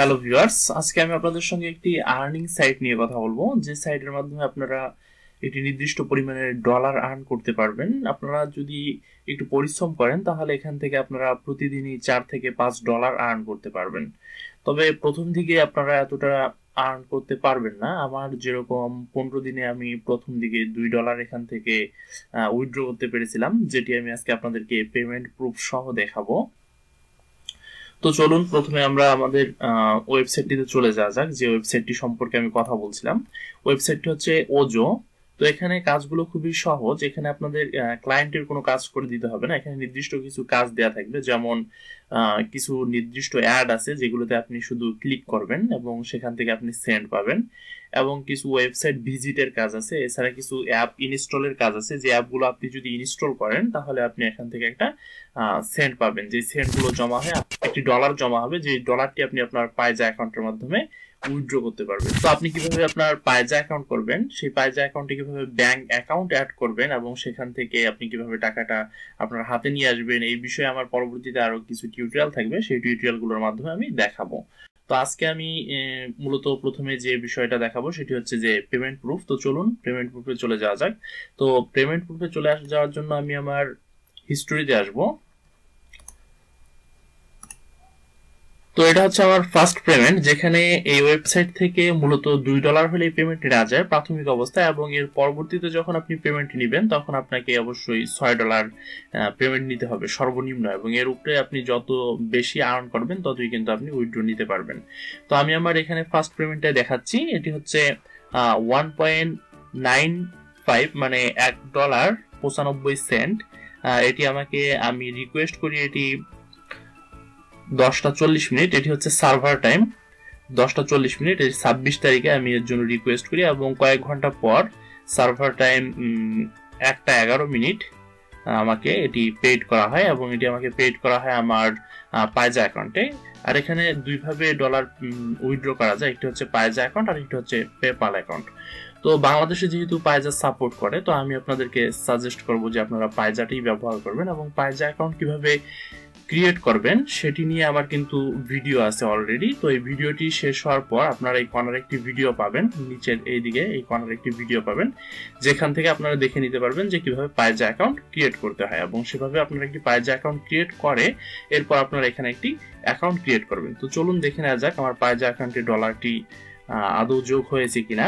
Hello viewers, আজকে আমি আপনাদের সঙ্গে একটি আর্নিং সাইট নিয়ে কথা বলব। যে সাইটের মাধ্যমে আপনারা একটি নির্দিষ্ট পরিমাণের ডলার আর্ন করতে পারবেন। আপনারা যদি একটু পরিশ্রম করেন, তাহলে এখান থেকে আপনারা প্রতিদিনই চার থেকে পাঁচ ডলার আর্ন করতে পারবেন। তবে প্রথম দিকে আপনারা এতটা আর্ন করতে পারবেন না। আমার যেরকম পনেরো দিনে আমি প্রথম দিকে দুই ডলার এখান থেকে উইথড্র করতে পেরেছিলাম, যেটি আমি আজকে আপনাদেরকে পেমেন্ট প্রুফ সহ দেখাবো। তো চলুন, প্রথমে আমরা আমাদের ওয়েবসাইটটিতে চলে যাওয়া যাক, যে ওয়েবসাইটটি সম্পর্কে আমি কথা বলছিলাম। ওয়েবসাইটটি হচ্ছে ওজো তো এখানে কাজগুলো খুবই সহজ। এখানে আপনাদের ক্লায়েন্টের কোনো কাজ করে দিতে হবে না। এখানে নির্দিষ্ট কিছু কাজ দেয়া থাকবে। যেমন কিছু নির্দিষ্ট অ্যাড আছে যেগুলোতে আপনি শুধু ক্লিক করবেন এবং সেখান থেকে আপনি সেন্ড পাবেন। এবং কিছু ওয়েবসাইট ভিজিটের কাজ আছে। এছাড়া কিছু অ্যাপ ইনস্টলের কাজ আছে। যে অ্যাপগুলো আপনি যদি ইনস্টল করেন, তাহলে আপনি এখান থেকে একটা সেন্ড পাবেন। যে সেন্ডগুলো জমা হয়, একটি ডলার জমা হবে। যে ডলারটি আপনি আপনার পাইজা অ্যাকাউন্টের মাধ্যমে উইথড্র করতে পারবেন। তো আপনি কীভাবে আপনার পায়জা অ্যাকাউন্ট করবেন, সেই পাইজা অ্যাকাউন্টে কীভাবে ব্যাংক অ্যাকাউন্ট অ্যাড করবেন এবং সেখান থেকে আপনি কীভাবে টাকাটা আপনার হাতে নিয়ে আসবেন, এই বিষয়ে আমার পরবর্তীতে আরও কিছু টিউটোরিয়াল থাকবে, সেই টিউটোরিয়ালগুলোর মাধ্যমে আমি দেখাবো। তো আজকে আমি মূলত প্রথমে যে বিষয়টা দেখাবো সেটি হচ্ছে যে পেমেন্ট প্রুফ তো চলুন পেমেন্ট প্রুফে চলে যাওয়া যাক। তো পেমেন্ট প্রুফে চলে যাওয়ার জন্য আমি আমার হিস্টোরিতে আসব। তো এটা হচ্ছে আমার ফার্স্ট পেমেন্ট যেখানে এই ওয়েবসাইট থেকে মূলত দুই ডলার হলে এই পেমেন্ট নেওয়া যায় প্রাথমিক অবস্থায় এবং এর পরবর্তীতে যখন আপনি পেমেন্ট নেবেন, তখন আপনাকে অবশ্যই ছয় ডলার পেমেন্ট নিতে হবে সর্বনিম্ন এবং এর উপরে আপনি যত বেশি আর্ন করবেন, ততই কিন্তু আপনি উইথড্র নিতে পারবেন। তো আমি আমার এখানে ফার্স্ট পেমেন্টটা দেখাচ্ছি। এটি হচ্ছে ওয়ান পয়েন্ট নাইন ফাইভ মানে এক ডলার পঁচানব্বই সেন্ট এটি আমাকে আমি রিকোয়েস্ট করি এটি দশটা চল্লিশ মিনিট, এটি হচ্ছে সার্ভার টাইম দশটা চল্লিশ মিনিট, এই ছাব্বিশ তারিখে আমি এর জন্য রিকোয়েস্ট করি এবং কয়েক ঘণ্টা পর সার্ভার টাইম একটা এগারো মিনিট আমাকে এটি পেড করা হয় এবং এটি আমাকে পেড করা হয় আমার পায়জা অ্যাকাউন্টে আর এখানে দুইভাবে ডলার উইথড্র করা যায়, একটি হচ্ছে পায়জা অ্যাকাউন্ট আর একটি হচ্ছে পেপাল অ্যাকাউন্ট তো বাংলাদেশে যেহেতু পায়জা সাপোর্ট করে, তো আমি আপনাদেরকে সাজেস্ট করব যে আপনারা পায়জাটি ব্যবহার করবেন এবং পায়জা অ্যাকাউন্ট কীভাবে ক্রিয়েট করবেন, সেটি নিয়ে আমার কিন্তু ভিডিও আছে অলরেডি তো এই ভিডিওটি শেষ হওয়ার পর আপনারা এই কর্নার একটি ভিডিও পাবেন, নিচের এই দিকে এই কর্নার একটি ভিডিও পাবেন। যেখান থেকে আপনারা দেখে নিতে পারবেন যে কীভাবে পায়জা অ্যাকাউন্ট ক্রিয়েট করতে হয় এবং সেভাবে আপনারা একটি পায়জা অ্যাকাউন্ট ক্রিয়েট করে এরপর আপনারা এখানে একটি অ্যাকাউন্ট ক্রিয়েট করবেন। তো চলুন দেখে নেওয়া যাক আমার পায়জা অ্যাকাউন্টে ডলারটি আদৌ যোগ হয়েছে কিনা।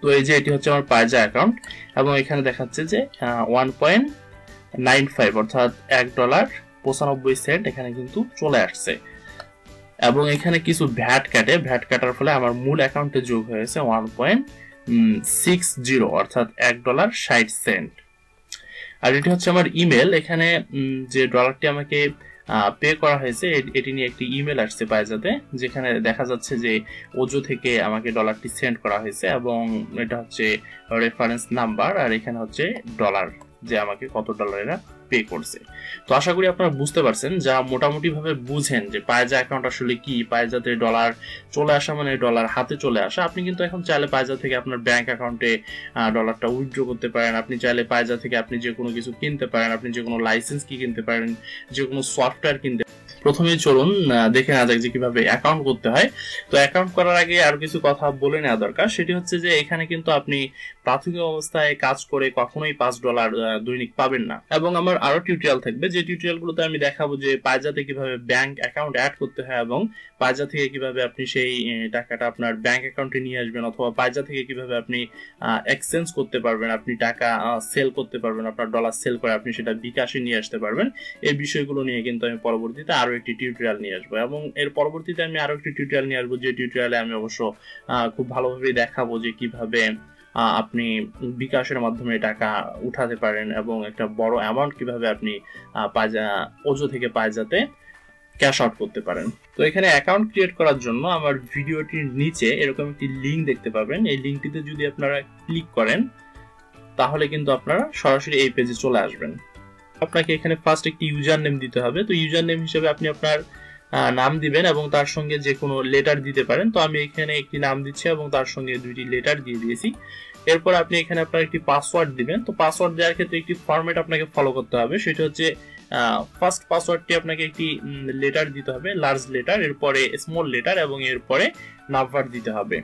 তো এই যে এটি হচ্ছে আমার পায়জা অ্যাকাউন্ট এবং এখানে দেখাচ্ছে যে ওয়ান পয়েন্ট নাইন ফাইভ অর্থাৎ এক ডলার পঁচানব্বই সেন্ট এখানে কিন্তু চলে আসছে। এবং এখানে কিছু ভ্যাট কাটে। ভ্যাট কাটার ফলে আমার মূল অ্যাকাউন্টে যোগ হয়েছে ওয়ান পয়েন্ট সিক্স জিরো অর্থাৎ এক ডলার ষাট সেন্ট আর এটি হচ্ছে আমার ইমেল এখানে যে ডলারটি আমাকে পে করা হয়েছে এটি নিয়ে একটি ইমেল আসছে পায়জাতে, যেখানে দেখা যাচ্ছে যে ওজো থেকে আমাকে ডলারটি সেন্ড করা হয়েছে এবং এটা হচ্ছে রেফারেন্স নাম্বার আর এখানে হচ্ছে ডলার যে আমাকে কত ডলার এরা পে করছে। তো আশা করি আপনারা বুঝতে পারছেন, যা মোটামুটি ভাবে বুঝেন যে পায়জা অ্যাকাউন্ট আসলে কি, পায়জাতে ডলার চলে আসা মানে ডলার হাতে চলে আসা। আপনি কিন্তু এখন চাইলে পায়জা থেকে আপনার ব্যাংক অ্যাকাউন্টে ডলারটা উইথড্র করতে পারেন। আপনি চাইলে পায়জা থেকে আপনি যে কোনো কিছু কিনতে পারেন। আপনি যে কোনো লাইসেন্স কি কিনতে পারেন, যে কোনো সফটওয়্যার কিনতে প্রথমে চলুন দেখে নেওয়া যাক যে কীভাবে অ্যাকাউন্ট করতে হয়। তো অ্যাকাউন্ট করার আগে আর কিছু কথা বলে নেওয়া দরকার। সেটি হচ্ছে যে এখানে কিন্তু আপনি প্রাথমিক অবস্থায় কাজ করে কখনোই পাঁচ ডলার দৈনিক পাবেন না। এবং আমার আরও টিউটোরিয়াল থাকবে, যে টিউটোরিয়ালগুলোতে আমি দেখাবো যে পায়জাতে কীভাবে ব্যাংক অ্যাকাউন্ট অ্যাড করতে হয় এবং পায়জা থেকে কীভাবে আপনি সেই টাকাটা আপনার ব্যাংক অ্যাকাউন্টে নিয়ে আসবেন অথবা পায়জা থেকে কীভাবে আপনি এক্সচেঞ্জ করতে পারবেন, আপনি টাকা সেল করতে পারবেন, আপনার ডলার সেল করে আপনি সেটা বিকাশে নিয়ে আসতে পারবেন। এই বিষয়গুলো নিয়ে কিন্তু আমি পরবর্তীতে আরও একটি টিউটোরিয়াল নিয়ে আসব এবং এর পরবর্তীতে আমি আরও একটি টিউটোরিয়াল নিয়ে আসব, যে টিউটোরিয়ালে আমি অবশ্য খুব ভালোভাবে দেখাবো যে কীভাবে আপনি বিকাশের মাধ্যমে টাকা উঠাতে পারেন এবং একটা বড় অ্যামাউন্ট কীভাবে আপনি ওজো থেকে পায়জাতে ক্যাশ আউট করতে পারেন। তো এখানে অ্যাকাউন্ট ক্রিয়েট করার জন্য আমার ভিডিওটির নিচে এরকম একটি লিঙ্ক দেখতে পাবেন। এই লিঙ্কটিতে যদি আপনারা ক্লিক করেন, তাহলে কিন্তু আপনারা সরাসরি এই পেজে চলে আসবেন। আপনাকে এখানে ফার্স্ট একটি ইউজার নেম দিতে হবে। তো ইউজার নেম হিসেবে আপনি আপনার নাম দিবেন এবং তার সঙ্গে যে কোনো লেটার দিতে পারেন। তো আমি এখানে একটি নাম দিচ্ছি এবং তার সঙ্গে দুইটি লেটার দিয়ে দিয়েছি। এরপর আপনি এখানে আপনার একটি পাসওয়ার্ড দিবেন। তো পাসওয়ার্ড দেওয়ার ক্ষেত্রে একটি ফরম্যাট আপনাকে ফলো করতে হবে। সেটা হচ্ছে ফার্স্ট পাসওয়ার্ডটি আপনাকে একটি লেটার দিতে হবে লার্জ লেটার এরপরে স্মল লেটার এবং এরপরে নাম্বার দিতে হবে।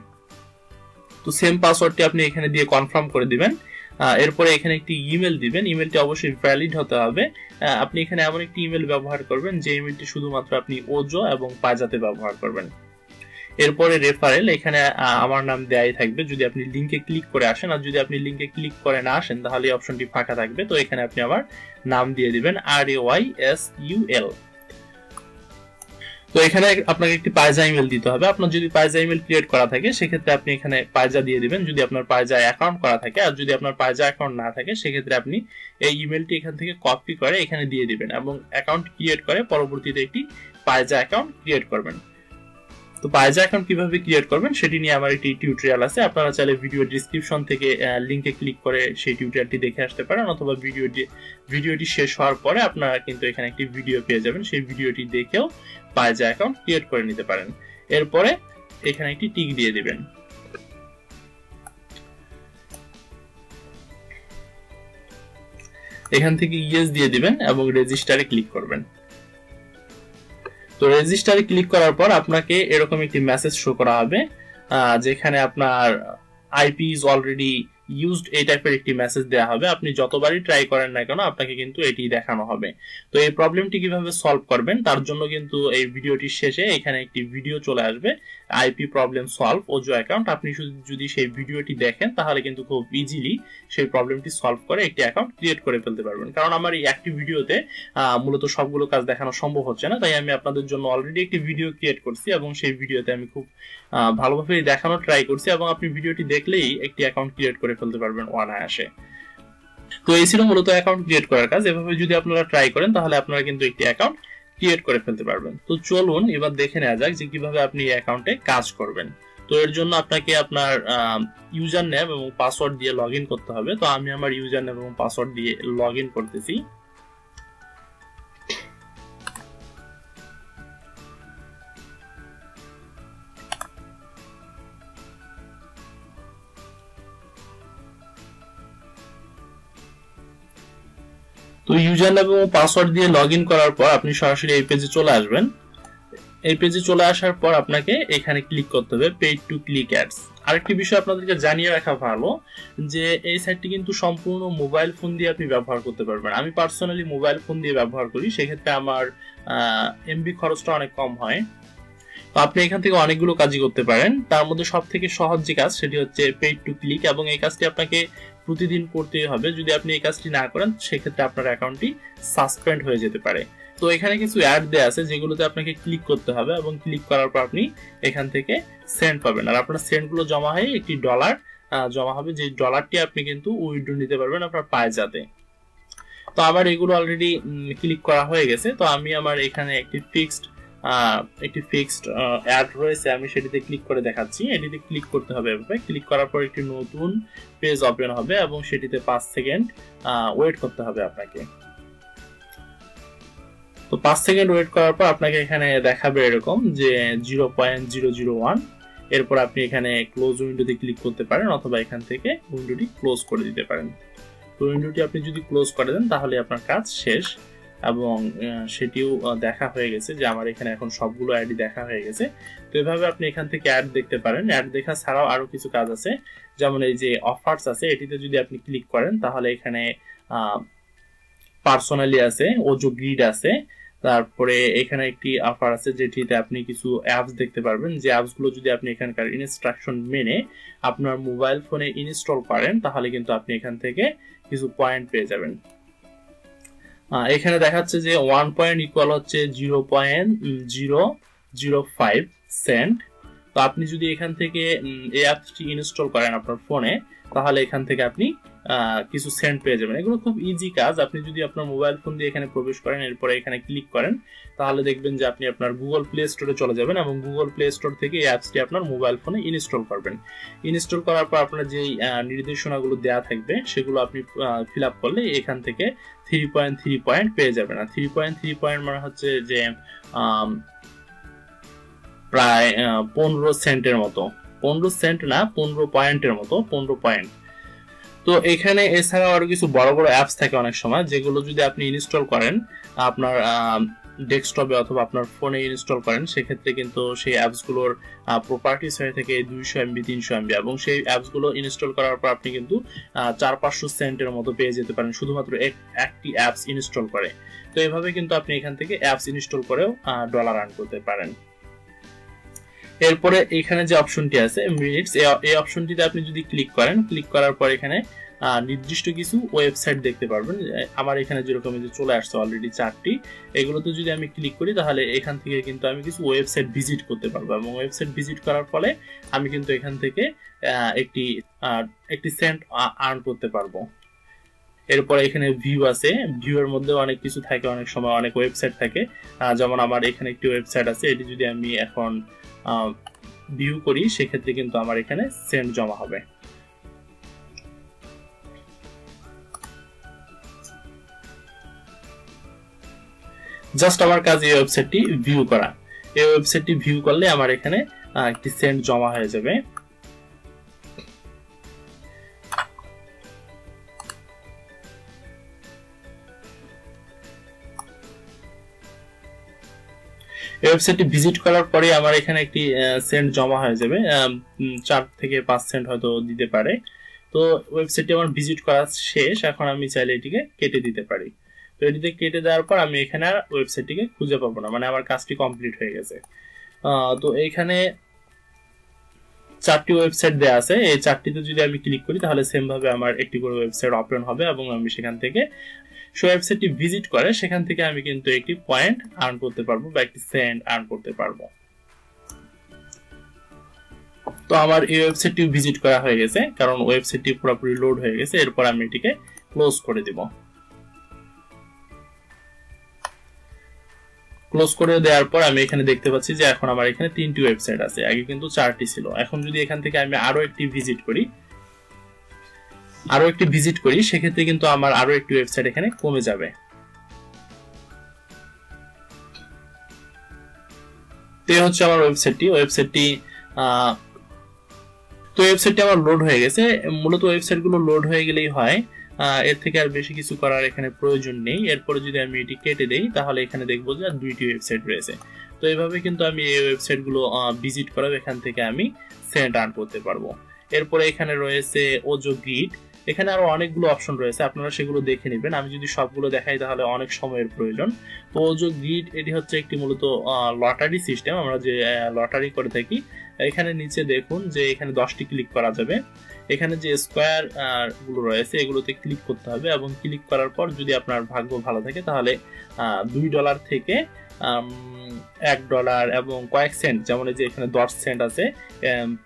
তো সেম পাসওয়ার্ডটি আপনি এখানে দিয়ে কনফার্ম করে দিবেন। এরপরে এখানে একটি ইমেল দিবেন। ইমেলটি অবশ্যই ভ্যালিড হতে হবে। আপনি এখানে এমন একটি ইমেল ব্যবহার করবেন, যে ইমেলটি শুধুমাত্র আপনি ওজো এবং পাজাতে ব্যবহার করবেন। এরপরে রেফারেল এখানে আমার নাম দেয়াই থাকবে। যদি আপনি লিঙ্কে ক্লিক করে আসেন, আর যদি আপনি লিঙ্কে ক্লিক করে না আসেন, তাহলে অপশনটি ফাঁকা থাকবে। তো এখানে আপনি আমার নাম দিয়ে দিবেন আর A Y S U L তো এখানে আপনাকে একটি পায়জা ইমেল দিতে হবে। আপনার যদি পায়জা ইমেল ক্রিয়েট করা থাকে, সেক্ষেত্রে আপনি এখানে পায়জা দিয়ে দিবেন। যদি আপনার পায়জা অ্যাকাউন্ট করা থাকে আর যদি আপনার পায়জা অ্যাকাউন্ট না থাকে, সেক্ষেত্রে আপনি এই ইমেলটি এখান থেকে কপি করে এখানে দিয়ে দিবেন এবং অ্যাকাউন্ট ক্রিয়েট করে পরবর্তীতে একটি পায়জা অ্যাকাউন্ট ক্রিয়েট করবেন। তো পায়জা অ্যাকাউন্ট কীভাবে ক্রিয়েট করবেন সেটি নিয়ে আমার একটি টিউটোরিয়াল আছে। আপনারা চাইলে ভিডিও ডিসক্রিপশন থেকে লিংকে ক্লিক করে সেই টিউটোরিয়ালটি দেখে আসতে পারেন অথবা ভিডিওটি ভিডিওটি শেষ হওয়ার পরে আপনারা কিন্তু এখানে একটি ভিডিও পেয়ে যাবেন। সেই ভিডিওটি দেখেও পায়জা অ্যাকাউন্ট ক্রিয়েট করে নিতে পারেন। এরপরে এখানে একটি টিক দিয়ে দিবেন। এখান থেকে ইয়েস দিয়ে দিবেন এবং রেজিস্টারে ক্লিক করবেন। তো রেজিস্টারে ক্লিক করার পর আপনাকে এরকম একটি মেসেজ শো করা হবে যেখানে আপনার আইপি ইজ অলরেডি ইউজড এই টাইপের একটি মেসেজ দেওয়া হবে। আপনি যতবারই ট্রাই করেন না কেন, আপনাকে কিন্তু এটি দেখানো হবে। তো এই প্রবলেমটি কীভাবে সলভ করবেন, তার জন্য কিন্তু এই ভিডিওটির শেষে এখানে একটি ভিডিও চলে আসবে। আইপি প্রবলেম সলভ ওজো অ্যাকাউন্ট আপনি যদি সেই ভিডিওটি দেখেন, তাহলে কিন্তু খুব ইজিলি সেই প্রবলেমটি সলভ করে একটি অ্যাকাউন্ট ক্রিয়েট করে ফেলতে পারবেন। কারণ আমার এই একটি ভিডিওতে মূলত সবগুলো কাজ দেখানো সম্ভব হচ্ছে না, তাই আমি আপনাদের জন্য অলরেডি একটি ভিডিও ক্রিয়েট করছি এবং সেই ভিডিওতে আমি খুব ভালোভাবে দেখানো ট্রাই করছি এবং আপনি ভিডিওটি দেখলেই একটি অ্যাকাউন্ট ক্রিয়েট করে ফেলতে পারবেন অনায়াসে। তো এই ছিল মূলত অ্যাকাউন্ট ক্রিয়েট করার কাজ। এভাবে যদি আপনারা ট্রাই করেন, তাহলে আপনারা কিন্তু একটি অ্যাকাউন্ট ক্রিয়েট করে ফেলতে পারবেন। তো চলুন এবার দেখে নেওয়া যাক যে কীভাবে আপনি এই অ্যাকাউন্টে কাজ করবেন। তো এর জন্য আপনাকে আপনার ইউজার নেম এবং পাসওয়ার্ড দিয়ে লগ করতে হবে। তো আমি আমার ইউজার নেম এবং পাসওয়ার্ড দিয়ে লগ করতেছি। ইউজার নেম এবং পাসওয়ার্ড দিয়ে লগ করার পর আপনি সরাসরি এই পেজে চলে আসবেন। এই পেজে চলে আসার পর আপনাকে এখানে ক্লিক করতে হবে পেইড টু ক্লিক অ্যাডস আরেকটি বিষয় আপনাদেরকে জানিয়ে রাখা ভালো যে এই সাইটটি কিন্তু সম্পূর্ণ মোবাইল ফোন দিয়ে আপনি ব্যবহার করতে পারবেন। আমি পার্সোনালি মোবাইল ফোন দিয়ে ব্যবহার করি, সেক্ষেত্রে আমার এমবি খরচটা অনেক কম হয়। তো আপনি এখান থেকে অনেকগুলো কাজই করতে পারেন। তার মধ্যে সব থেকে সহজ যে কাজ সেটি হচ্ছে পেইড টু ক্লিক এবং এই কাজটি আপনাকে প্রতিদিন করতেই হবে। যদি আপনি এই কাজটি না করেন, সেক্ষেত্রে আপনার অ্যাকাউন্টটি সাসপেন্ড হয়ে যেতে পারে। তো এখানে কিছু অ্যাড দেওয়া আছে, যেগুলোতে আপনাকে ক্লিক করতে হবে এবং ক্লিক করার পর আপনি এখান থেকে সেন্ড পাবেন। আর আপনার সেন্ডগুলো জমা হয়ে একটি ডলার জমা হবে। যে ডলারটি আপনি কিন্তু উইথড্র নিতে পারবেন আপনার পায়ে যাতে তো আবার এগুলো অলরেডি ক্লিক করা হয়ে গেছে। তো আমি আমার এখানে একটি ফিক্সড একটি ফিক্সড অ্যাড রয়েছে, আমি সেটিতে ক্লিক করে দেখাচ্ছি। এটিতে ক্লিক করতে হবে এভাবে। ক্লিক করার পর একটি নতুন পেজ ওপেন হবে এবং সেটিতে পাঁচ সেকেন্ড ওয়েট করতে হবে আপনাকে। তো পাঁচ সেকেন্ড ওয়েট করার পর আপনাকে এখানে দেখাবে এরকম যে zero point zero zero one এরপর আপনি এখানে ক্লোজ উইন্ডোতে ক্লিক করতে পারেন অথবা এখান থেকে উইন্ডোটি ক্লোজ করে দিতে পারেন। তো উইন্ডোটি আপনি যদি ক্লোজ করে দেন, তাহলে আপনার কাজ শেষ। এবং সেটিও দেখা হয়ে গেছে যে আমার এখানে এখন সবগুলো অ্যাডই দেখা হয়ে গেছে। তো এভাবে আপনি এখান থেকে অ্যাড দেখতে পারেন। অ্যাড দেখা ছাড়াও আরও কিছু কাজ আছে। যেমন এই যে অফার্স আছে, এটিতে যদি আপনি ক্লিক করেন, তাহলে এখানে পার্সোনালি আছে ওজো গ্রিড আছে। তারপরে এখানে একটি অফার আছে, যেটিতে আপনি কিছু অ্যাপস দেখতে পারবেন। যে অ্যাপসগুলো যদি আপনি এখানকার ইনস্ট্রাকশন মেনে আপনার মোবাইল ফোনে ইনস্টল করেন, তাহলে কিন্তু আপনি এখান থেকে কিছু পয়েন্ট পেয়ে যাবেন। এখানে দেখাচ্ছে যে ওয়ান পয়েন্ট ইকুয়াল হচ্ছে zero point zero zero five cent তো আপনি যদি এখান থেকে এই অ্যাপসটি ইনস্টল করেন আপনার ফোনে তাহলে এখান থেকে আপনি কিছু সেন্ড পেয়ে যাবেন। এগুলো খুব ইজি কাজ। আপনি যদি আপনার মোবাইল ফোন দিয়ে এখানে প্রবেশ করেন, এরপরে এখানে ক্লিক করেন, তাহলে দেখবেন যে আপনি আপনার গুগল প্লে স্টোরে চলে যাবেন এবং গুগল প্লে স্টোর থেকে এই অ্যাপসটি আপনার মোবাইল ফোনে ইনস্টল করবেন। ইনস্টল করার পর আপনার যেই নির্দেশনাগুলো দেওয়া থাকবে, সেগুলো আপনি ফিল আপ করলে এখান থেকে থ্রি পয়েন্ট থ্রি পয়েন্ট পেয়ে যাবেন। আর থ্রি পয়েন্ট থ্রি পয়েন্ট মানে হচ্ছে যে প্রায় পনেরো সেন্টের মতো। পনেরো সেন্ট না, পনেরো পয়েন্টের মতো, পনেরো পয়েন্ট তো এখানে এছাড়াও আরও কিছু বড় বড় অ্যাপস থাকে অনেক সময়, যেগুলো যদি আপনি ইনস্টল করেন, আপনার ডেস্কটপে অথবা আপনার ফোনে ইনস্টল করেন, সেক্ষেত্রে কিন্তু সেই অ্যাপসগুলোর প্রপার্টিস হয়ে থাকে দুইশো এমবি তিনশো এমবি এবং সেই অ্যাপসগুলো ইনস্টল করার পর আপনি কিন্তু চার পাঁচশো সেন্টের মতো পেয়ে যেতে পারেন, শুধুমাত্র এক, একটি অ্যাপস ইনস্টল করে। তো এভাবে কিন্তু আপনি এখান থেকে অ্যাপস ইনস্টল করেও ডলার আর্ন করতে পারেন। এরপরে এখানে যে অপশনটি আছে মিনিটস এই অপশনটিতে আপনি যদি ক্লিক করেন ক্লিক করার পর এখানে নির্দিষ্ট কিছু ওয়েবসাইট দেখতে পারবেন। আমার এখানে যেরকম যে চলে আসছে অলরেডি চারটি, এগুলোতে যদি আমি ক্লিক করি, তাহলে এখান থেকে কিন্তু আমি কিছু ওয়েবসাইট ভিজিট করতে পারব। এবং ওয়েবসাইট ভিজিট করার ফলে আমি কিন্তু এখান থেকে একটি একটি সেন্ট আর্ন করতে পারব। এরপরে এখানে ভিউ আছে। ভিউ এর মধ্যে অনেক কিছু থাকে, অনেক সময় অনেক ওয়েবসাইট থাকে। যেমন আমার এখানে একটি ওয়েবসাইট আছে। এটি যদি আমি এখন ভিউ করি, সেক্ষেত্রে কিন্তু আমার এখানে সেন্ট জমা হবে। জাস্ট আমার কাজ এই ওয়েবসাইটটি ভিউ করা। এই ওয়েবসাইটটি ভিউ করলে আমার এখানে একটি সেন্ট জমা হয়ে যাবে। ওয়েবসাইটটি ভিজিট করার পরে আমার এখানে একটি সেন্ট জমা হয়ে যাবে। চার থেকে পাঁচ সেন্ট হয়তো দিতে পারে। তো ওয়েবসাইটটি আমার ভিজিট করা শেষ। এখন আমি চাইলে এটিকে কেটে দিতে পারি। তো এটিতে কেটে দেওয়ার পর আমি এখানে আর ওয়েবসাইটটিকে খুঁজে পাবো না। মানে আমার কাজটি কমপ্লিট হয়ে গেছে। তো এইখানে চারটি ওয়েবসাইট দেওয়া আছে। এই চারটিতে যদি আমি ক্লিক করি, তাহলে সেম ভাবে আমার একটি করে ওয়েবসাইট ওপেন হবে এবং আমি সেখান থেকে সে ওয়েবসাইটটি ভিজিট করে, সেখান থেকে আমি কিন্তু একটি পয়েন্ট আর্ন করতে পারব বা একটি সেন্ড আর্ন করতে পারব। তো আমার এই ওয়েবসাইটটি ভিজিট করা হয়ে গেছে, কারণ ওয়েবসাইটটি পুরোপুরি লোড হয়ে গেছে, এরপর আমি এটিকে ক্লোজ করে দিব। ক্লোজ করে দেওয়ার পর আমি এখানে দেখতে পাচ্ছি যে এখন আমার এখানে তিনটি ওয়েবসাইট আছে, আগে কিন্তু চারটি ছিল। এখন যদি এখান থেকে আমি আরও একটি ভিজিট করি আরও একটি ভিজিট করি, সেক্ষেত্রে কিন্তু আমার আরও একটি ওয়েবসাইট এখানে কমে যাবে। তো হচ্ছে আমার ওয়েবসাইটটি ওয়েবসাইটটি তো ওয়েবসাইটটি আমার লোড হয়ে গেছে। মূলত ওয়েবসাইটগুলো লোড হয়ে গেলেই হয়। এর থেকে আর বেশি কিছু করার এখানে প্রয়োজন নেই। এরপরে যদি আমি এটি কেটে দেই, তাহলে এখানে দেখব যে দুইটি ওয়েবসাইট রয়েছে। তো এইভাবে কিন্তু আমি এই ওয়েবসাইটগুলো ভিজিট করাবো এখান থেকে আমি সেন্ট আর্ন করতে পারব। এরপরে এখানে রয়েছে ওজো গ্রিড এখানে আরও অনেকগুলো অপশন রয়েছে, আপনারা সেগুলো দেখে নেবেন। আমি যদি সবগুলো দেখাই তাহলে অনেক সময়ের প্রয়োজন। ওজো গ্রিড এটি হচ্ছে একটি মূলত লটারি সিস্টেম আমরা যে লটারি করে থাকি। এখানে নিচে দেখুন যে এখানে দশটি ক্লিক করা যাবে। এখানে যে স্কোয়ারগুলো রয়েছে, এগুলোতে ক্লিক করতে হবে এবং ক্লিক করার পর যদি আপনার ভাগ্য ভালো থাকে তাহলে দুই ডলার থেকে এক ডলার এবং কয়েক সেন্ট, যেমন এই যে এখানে দশ সেন্ট আছে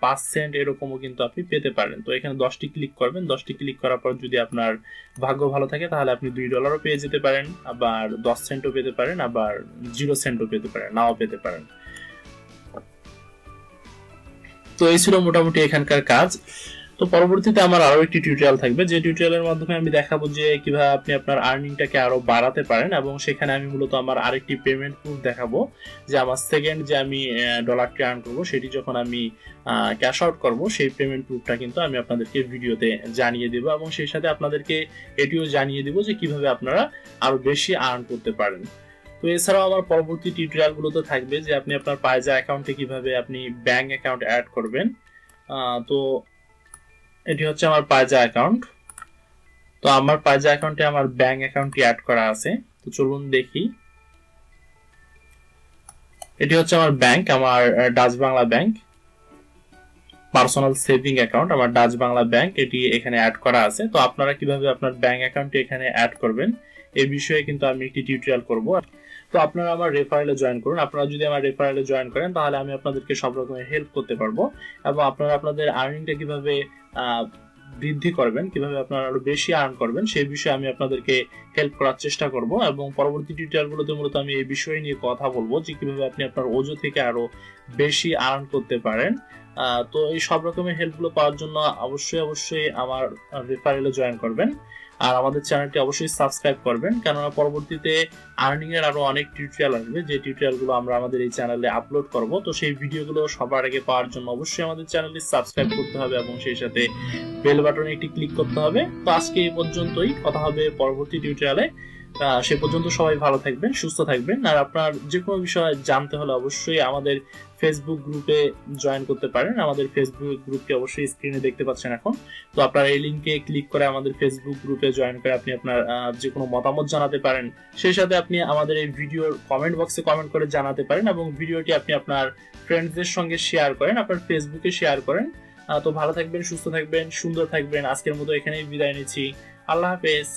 পাঁচ সেন্ট এরকমও কিন্তু আপনি পেতে পারেন। তো এখানে দশটি ক্লিক করবেন। দশটি ক্লিক করার পর যদি আপনার ভাগ্য ভালো থাকে, তাহলে আপনি দুই ডলারও পেয়ে যেতে পারেন, আবার দশ সেন্টও পেতে পারেন, আবার জিরো সেন্টও পেতে পারেন, নাও পেতে পারেন। তো এই ছিল মোটামুটি এখানকার কাজ। তো পরবর্তীতে আমার আরও একটি টিউটোরিয়াল থাকবে। যে টিউটোরিয়ালের মাধ্যমে আমি দেখাবো যে কীভাবে আপনি আপনার আর্নিংটাকে আরও বাড়াতে পারেন এবং সেখানে আমি মূলত আমার আরেকটি পেমেন্ট প্রুফ দেখাবো। যে আমার সেকেন্ড যে আমি ডলারটি আর্ন করব, সেটি যখন আমি ক্যাশ আউট করব, সেই পেমেন্ট প্রুফটা কিন্তু আমি আপনাদেরকে ভিডিওতে জানিয়ে দেবো এবং সেই সাথে আপনাদেরকে এটিও জানিয়ে দেবো যে কীভাবে আপনারা আরও বেশি আর্ন করতে পারেন। তো এছাড়াও আমার পরবর্তী টিউটোরিয়ালগুলোতে থাকবে যে আপনি আপনার পায়জা অ্যাকাউন্টে কীভাবে আপনি ব্যাংক অ্যাকাউন্ট অ্যাড করবেন। তো এটি হচ্ছে আমার পায়জা অ্যাকাউন্ট তো আমার পায়জা অ্যাকাউন্টে আমার ব্যাংক অ্যাকাউন্টটি অ্যাড করা আছে। তো চলুন দেখি। এটি হচ্ছে আমার ব্যাংক আমার Dutch Bangla bank personal saving account আমার ডাচ বাংলা ব্যাংক এটি এখানে অ্যাড করা আছে। তো আপনারা কীভাবে আপনার ব্যাংক অ্যাকাউন্টটি এখানে অ্যাড করবেন এই বিষয়ে কিন্তু আমি একটি টিউটোরিয়াল করব। তো আপনারা আমার রেফারেলে জয়েন করুন। আপনারা যদি আমার রেফারেলে জয়েন করেন, তাহলে আমি আপনাদেরকে সব রকমের হেল্প করতে পারব এবং আপনারা আপনাদের আর্নিংটা কীভাবে বৃদ্ধি করবেন, কীভাবে আপনারা আরও বেশি আর্ন করবেন, সেই বিষয়ে আমি আপনাদেরকে হেল্প করার চেষ্টা করব এবং পরবর্তী টিউটোরিয়ালগুলোতে মূলত আমি এই বিষয় নিয়ে কথা বলব যে কীভাবে আপনি আপনার ওজো থেকে আরও বেশি আর্ন করতে পারেন। তো এই সব রকমের হেল্পগুলো পাওয়ার জন্য অবশ্যই অবশ্যই আমার রেফারেলে জয়েন করবেন। আর আমাদের চ্যানেলটি অবশ্যই সাবস্ক্রাইব করবেন, কেননা পরবর্তীতে আর্নিং এর আরও অনেক টিউটোরিয়াল আসবে। যে টিউটোরিয়ালগুলো আমরা আমাদের এই চ্যানেলে আপলোড করব, তো সেই ভিডিওগুলো সবার আগে পাওয়ার জন্য অবশ্যই আমাদের চ্যানেলটি সাবস্ক্রাইব করতে হবে এবং সেই সাথে বেল বাটনে একটি ক্লিক করতে হবে। তো আজকে এই পর্যন্তই, কথা হবে পরবর্তী টিউটোরিয়ালে সে পর্যন্ত সবাই ভালো থাকবেন, সুস্থ থাকবেন। আর আপনার যে কোনো বিষয় জানতে হলে অবশ্যই আমাদের ফেসবুক গ্রুপে জয়েন করতে পারেন। আমাদের ফেসবুক গ্রুপটি অবশ্যই স্ক্রিনে দেখতে পাচ্ছেন এখন। তো আপনার এই লিঙ্কে ক্লিক করে আমাদের ফেসবুক গ্রুপে জয়েন করে আপনি আপনার যে কোনো মতামত জানাতে পারেন। সেই সাথে আপনি আমাদের এই ভিডিওর কমেন্ট বক্সে কমেন্ট করে জানাতে পারেন এবং ভিডিওটি আপনি আপনার ফ্রেন্ডসদের সঙ্গে শেয়ার করেন, আপনার ফেসবুকে শেয়ার করেন। তো ভালো থাকবেন, সুস্থ থাকবেন, সুন্দর থাকবেন। আজকের মতো এখানেই বিদায় নিচ্ছি। আল্লাহ হাফেজ।